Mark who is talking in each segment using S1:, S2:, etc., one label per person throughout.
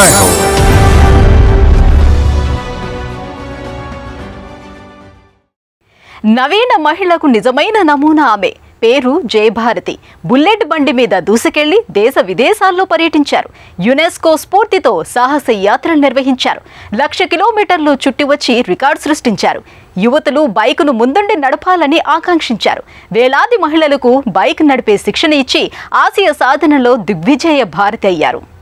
S1: జై
S2: నవీన మహిళకు నిజమైన నమూనా ఆమె. పేరు జయభారతి. బుల్లెట్ బండి మీద దూసుకెళ్ళి దేశ విదేశాల్లో పర్యటించారు. యునెస్కో స్ఫూర్తితో సాహస యాత్రలు నిర్వహించారు. లక్ష కిలోమీటర్లు చుట్టి వచ్చి రికార్డు సృష్టించారు. యువతులు బైకును ముందుండి నడపాలని ఆకాంక్షించారు. వేలాది మహిళలకు బైక్ నడిపే శిక్షణ ఇచ్చి ఆసియా సాధనలో దిగ్విజయ భారతి అయ్యారు.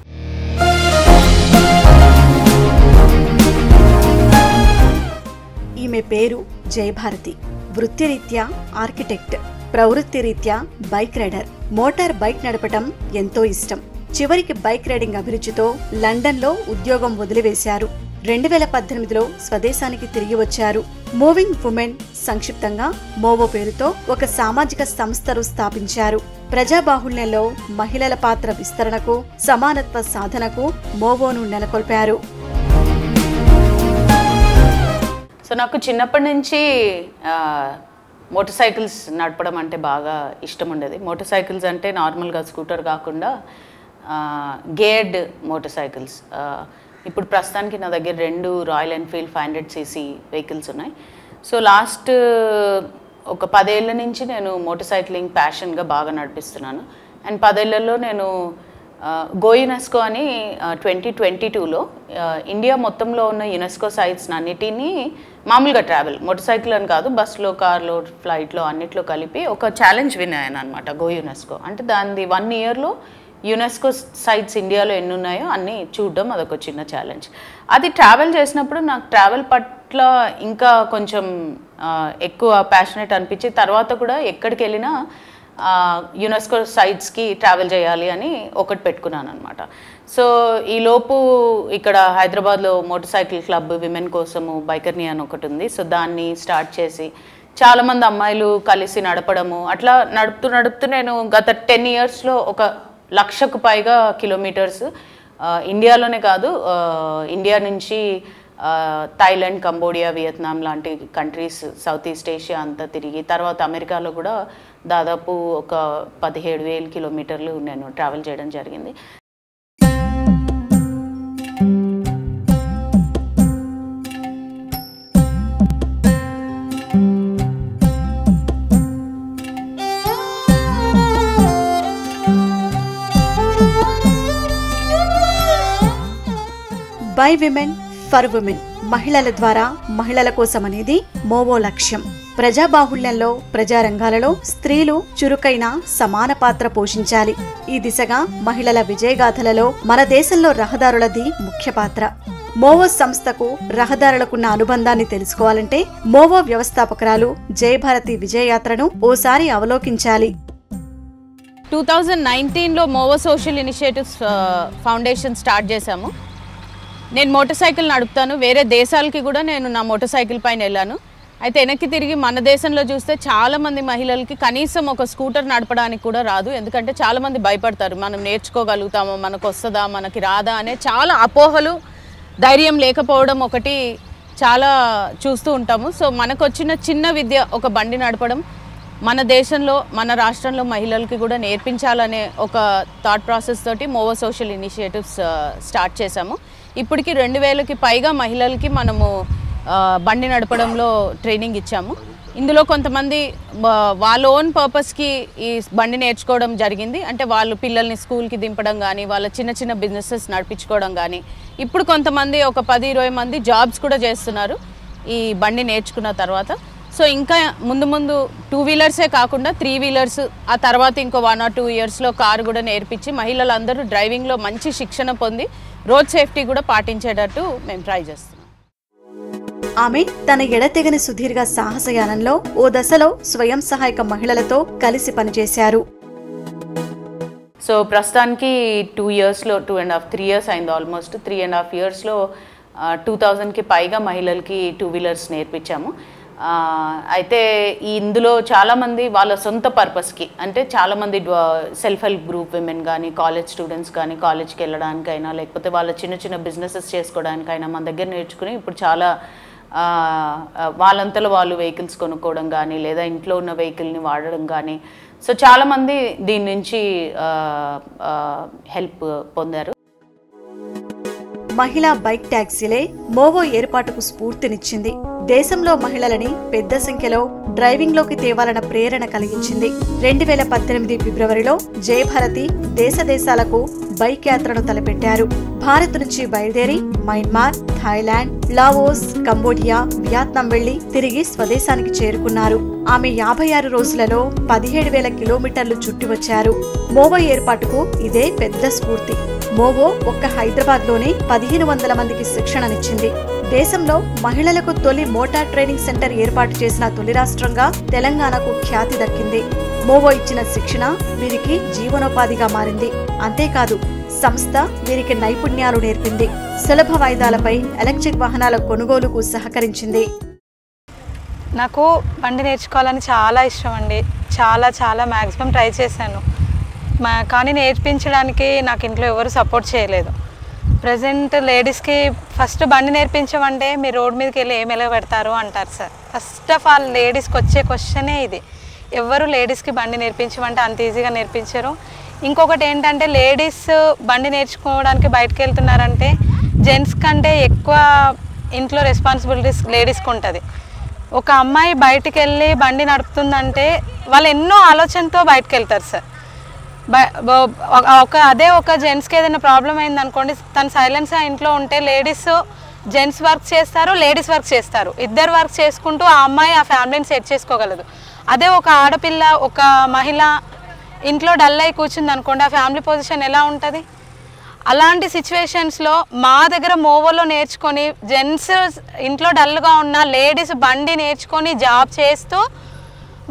S3: ఈమె పేరు జయభారతి. వృత్తిరీత్యా ఆర్కిటెక్ట్. ప్రవృత్తిరీత్యా బైక్ రైడర్. మోటార్ బైక్ నడపటం ఎంతో ఇష్టం. చివరికి బైక్ రైడింగ్ అభిరుచితో లండన్లో ఉద్యోగం వదిలివేశారు. రెండు వేల పద్దెనిమిదిలో స్వదేశానికి తిరిగి వచ్చారు. మూవింగ్ ఉమెన్ సంక్షిప్తంగా మోవో పేరుతో ఒక సామాజిక సంస్థను స్థాపించారు. ప్రజాబాహుళ్యంలో మహిళల పాత్ర విస్తరణకు సమానత్వ సాధనకు మోవోను నెలకొల్పారు.
S4: సో నాకు చిన్నప్పటి నుంచి మోటార్ సైకిల్స్ నడపడం అంటే బాగా ఇష్టం ఉండేది. మోటార్ సైకిల్స్ అంటే నార్మల్గా స్కూటర్ కాకుండా గేర్డ్ మోటార్ సైకిల్స్. ఇప్పుడు ప్రస్తుతానికి నా దగ్గర రెండు Royal Enfield five hundred cc vehicles ఉన్నాయి. సో లాస్ట్ ఒక పదేళ్ళ నుంచి నేను మోటార్ సైక్లింగ్ ప్యాషన్గా బాగా నడిపిస్తున్నాను. అండ్ పదేళ్ళలో నేను గో యునెస్కో అని ట్వంటీ ట్వంటీ టూలో ఇండియా మొత్తంలో ఉన్న యునెస్కో సైట్స్ అన్నిటినీ మామూలుగా ట్రావెల్ మోటార్ సైకిల్ అని కాదు బస్సులో కార్లో ఫ్లైట్లో అన్నిట్లో కలిపి ఒక ఛాలెంజ్ విన్ అనమాట గో యునెస్కో. అంటే దాని వన్ ఇయర్లో యునెస్కో సైట్స్ ఇండియాలో ఎన్ని ఉన్నాయో అన్నీ చూడడం అదొక చిన్న ఛాలెంజ్. అది ట్రావెల్ చేసినప్పుడు నాకు ట్రావెల్ పట్ల ఇంకా కొంచెం ఎక్కువ ప్యాషనెట్ అనిపించి తర్వాత కూడా ఎక్కడికి వెళ్ళినా యునెస్కో సైట్స్కి ట్రావెల్ చేయాలి అని ఒకటి పెట్టుకున్నాను అనమాట సో ఈలోపు ఇక్కడ హైదరాబాద్లో మోటార్ సైకిల్ క్లబ్ విమెన్ కోసము బైకర్ని అని ఒకటి ఉంది. సో దాన్ని స్టార్ట్ చేసి చాలామంది అమ్మాయిలు కలిసి నడపడము అట్లా నడుపుతూ నడుపుతూ నేను గత టెన్ ఇయర్స్లో ఒక లక్షకు పైగా కిలోమీటర్స్ ఇండియాలోనే కాదు ఇండియా నుంచి థాయిలాండ్ కంబోడియా వియత్నాం లాంటి కంట్రీస్ సౌత్ ఈస్ట్ ఏషియా అంతా తిరిగి తర్వాత అమెరికాలో కూడా దాదాపు ఒక పదిహేడు వేల కిలోమీటర్లు నేను ట్రావెల్ చేయడం జరిగింది.
S3: By women for women. మహిళల ద్వారా మహిళల కోసం అనేది మోవో లక్ష్యం. ప్రజాబాహుళ్యంలో ప్రజారంగాలలో స్త్రీలు చురుకైన సమాన పాత్ర పోషించాలి. ఈ దిశగా మహిళల విజయగాథలలో మన దేశంలో రహదారులది ముఖ్య పాత్ర. మోవో సంస్థకు రహదారులకున్న అనుబంధాన్ని తెలుసుకోవాలంటే మోవో వ్యవస్థాపకురాలు జయభారతి విజయయాత్రను ఓసారి అవలోకించాలి.
S4: టూ థౌజండ్ నైన్టీన్లో మోవో సోషల్ ఇనిషియేటివ్స్ ఫౌండేషన్ స్టార్ట్ చేశాము. నేను మోటార్ సైకిల్ నడుపుతాను. వేరే దేశాలకి కూడా నేను నా మోటార్ సైకిల్ పైన వెళ్ళాను. అయితే వెనక్కి తిరిగి మన దేశంలో చూస్తే చాలామంది మహిళలకి కనీసం ఒక స్కూటర్ నడపడానికి కూడా రాదు. ఎందుకంటే చాలామంది భయపడతారు. మనం నేర్చుకోగలుగుతాము? మనకు వస్తుందా? మనకి రాదా? అనే చాలా అపోహలు ధైర్యం లేకపోవడం ఒకటి చాలా చూస్తూ ఉంటాము. సో మనకు వచ్చిన చిన్న విద్య ఒక బండి నడపడం మన దేశంలో మన రాష్ట్రంలో మహిళలకి కూడా నేర్పించాలనే ఒక థాట్ ప్రాసెస్ తోటి మోవో సోషల్ ఇనిషియేటివ్స్ స్టార్ట్ చేశాము. ఇప్పటికి రెండు వేలకి పైగా మహిళలకి మనము బండి నడపడంలో ట్రైనింగ్ ఇచ్చాము. ఇందులో కొంతమంది వాళ్ళ ఓన్ పర్పస్కి ఈ బండి నేర్చుకోవడం జరిగింది. అంటే వాళ్ళు పిల్లల్ని స్కూల్కి దింపడం కానీ వాళ్ళ చిన్న చిన్న బిజినెసెస్ నడిపించుకోవడం కానీ ఇప్పుడు కొంతమంది ఒక పది ఇరవై మంది జాబ్స్ కూడా చేస్తున్నారు ఈ బండి నేర్చుకున్న తర్వాత. సో ఇంకా ముందు ముందు టూ వీలర్సే కాకుండా త్రీ వీలర్స్ ఆ తర్వాత ఇంకో వన్ ఆర్ టూ ఇయర్స్లో కారు కూడా నేర్పించి మహిళలందరూ డ్రైవింగ్లో మంచి శిక్షణ పొంది రోడ్ సేఫ్టీ కూడా పాటించేటట్టు మేము ట్రై చేస్తున్నాం.
S3: ఆమె తన ఎడతెగని సుదీర్ఘ సాహసయానంలో ఓ దశలో స్వయం సహాయక మహిళలతో కలిసి పనిచేశారు.
S4: సో ప్రస్తుతానికి టూ ఇయర్స్లో two and half three years అయింది ఆల్మోస్ట్ త్రీ అండ్ హాఫ్ ఇయర్స్లో టూ థౌజండ్కి పైగా మహిళలకి టూ వీలర్స్ నేర్పించాము. అయితే ఈ ఇందులో చాలామంది వాళ్ళ సొంత పర్పస్కి అంటే చాలామంది సెల్ఫ్ హెల్ప్ గ్రూప్ విమెన్ కానీ కాలేజ్ స్టూడెంట్స్ కానీ కాలేజ్కి వెళ్ళడానికైనా లేకపోతే వాళ్ళ చిన్న చిన్న బిజినెసెస్ చేసుకోవడానికైనా మన దగ్గర నేర్చుకుని ఇప్పుడు చాలా వాళ్ళంతలో వాళ్ళు వెహికల్స్ కొనుక్కోవడం కానీ లేదా ఇంట్లో ఉన్న వెహికల్ని వాడడం కానీ. సో చాలామంది దీని నుంచి హెల్ప్ పొందారు.
S3: మహిళా బైక్ ట్యాక్సీలే మోవో ఏర్పాటుకు స్ఫూర్తినిచ్చింది. దేశంలో మహిళలని పెద్ద సంఖ్యలో డ్రైవింగ్లోకి తేవాలన్న ప్రేరణ కలిగించింది. రెండు వేల పద్దెనిమిది ఫిబ్రవరిలో జయభారతి దేశ దేశాలకు బైక్ యాత్రను తలపెట్టారు. భారత్ నుంచి బయలుదేరి Myanmar Thailand Laos Cambodia Vietnam వెళ్ళి తిరిగి స్వదేశానికి చేరుకున్నారు. ఆమె యాభై ఆరు రోజులలో పదిహేడు వేల కిలోమీటర్లు చుట్టి వచ్చారు మోవో ఏర్పాటుకు ఇదే పెద్ద స్ఫూర్తి. మోవో ఒక్క హైదరాబాద్లోనే పదిహేను వందల మందికి శిక్షణనిచ్చింది. దేశంలో మహిళలకు తొలి మోటార్ ట్రైనింగ్ సెంటర్ ఏర్పాటు చేసిన తొలి రాష్ట్రంగా తెలంగాణకు ఖ్యాతి దక్కింది. మోవో ఇచ్చిన శిక్షణ వీరికి జీవనోపాధిగా మారింది. అంతేకాదు సంస్థ వీరికి నైపుణ్యాలు నేర్పింది. సులభ వాయిదాలపై ఎలక్ట్రిక్ వాహనాల కొనుగోలుకు సహకరించింది.
S1: నాకు బండి నేర్చుకోవాలని చాలా ఇష్టం అండి చాలా చాలా మ్యాక్సిమం ట్రై చేశాను. మా కానీ నేర్పించడానికి నాకు ఇంట్లో ఎవరు సపోర్ట్ చేయలేదు. ప్రజెంట్ లేడీస్కి ఫస్ట్ బండి నేర్పించమంటే మీరు రోడ్ మీదకి వెళ్ళి ఏం ఎలా పెడతారు అంటారు సార్. ఫస్ట్ ఆఫ్ ఆల్ లేడీస్కి వచ్చే క్వశ్చనే ఇది. ఎవరు లేడీస్కి బండి నేర్పించమంటే అంత ఈజీగా నేర్పించరు. ఇంకొకటి ఏంటంటే లేడీస్ బండి నేర్చుకోవడానికి బయటకు వెళ్తున్నారంటే జెంట్స్ కంటే ఎక్కువ ఇంట్లో రెస్పాన్సిబిలిటీస్ లేడీస్కి ఉంటుంది. ఒక అమ్మాయి బయటికి వెళ్ళి బండి నడుపుతుందంటే వాళ్ళు ఎన్నో ఆలోచనతో బయటకు వెళ్తారు సార్. ఒక- ఒక అదే ఒక జెంట్స్కి ఏదైనా ప్రాబ్లం అయింది అనుకోండి తను సైలెన్స్గా ఇంట్లో ఉంటే లేడీస్ జెంట్స్ వర్క్ చేస్తారు లేడీస్ వర్క్ చేస్తారు. ఇద్దరు వర్క్ చేసుకుంటూ ఆ అమ్మాయి ఆ ఫ్యామిలీని సెట్ చేసుకోగలదు. అదే ఒక ఆడపిల్ల ఒక మహిళ ఇంట్లో డల్ అయి కూర్చుంది అనుకోండి ఆ ఫ్యామిలీ పొజిషన్ ఎలా ఉంటుంది? అలాంటి సిచ్యువేషన్స్లో మా దగ్గర మోవోలో నేర్చుకొని జెంట్స్ ఇంట్లో డల్గా ఉన్న లేడీస్ బండి నేర్చుకొని జాబ్ చేస్తూ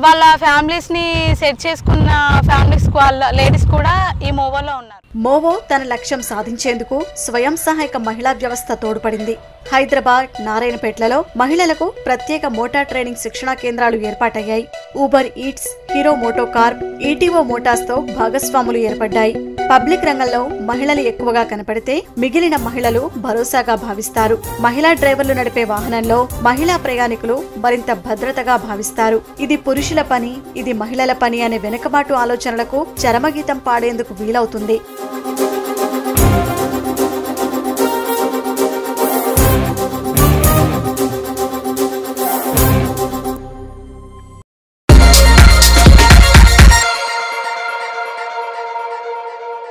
S1: వాళ్ళ ఫ్యామిలీస్ని సెట్ చేసుకున్న ఫ్యామిలీస్ వాళ్ళ లేడీస్ కూడా ఈ మోవోలో ఉన్నారు.
S3: మోవో తన లక్ష్యం సాధించేందుకు స్వయం సహాయక మహిళా వ్యవస్థ తోడ్పడింది. హైదరాబాద్ నారాయణపేటలలో మహిళలకు ప్రత్యేక మోటార్ ట్రైనింగ్ శిక్షణా కేంద్రాలు ఏర్పాటయ్యాయి. Uber Eats Hero MotoCorp ETO మోటార్స్తో భాగస్వాములు ఏర్పడ్డాయి. పబ్లిక్ రంగంలో మహిళలు ఎక్కువగా కనపడితే మిగిలిన మహిళలు భరోసాగా భావిస్తారు. మహిళా డ్రైవర్లు నడిపే వాహనంలో మహిళా ప్రయాణికులు మరింత భద్రతగా భావిస్తారు. ఇది పురుషుల పని ఇది మహిళల పని అనే వెనుకబాటు ఆలోచనలకు చరమగీతం పాడేందుకు వీలవుతుంది.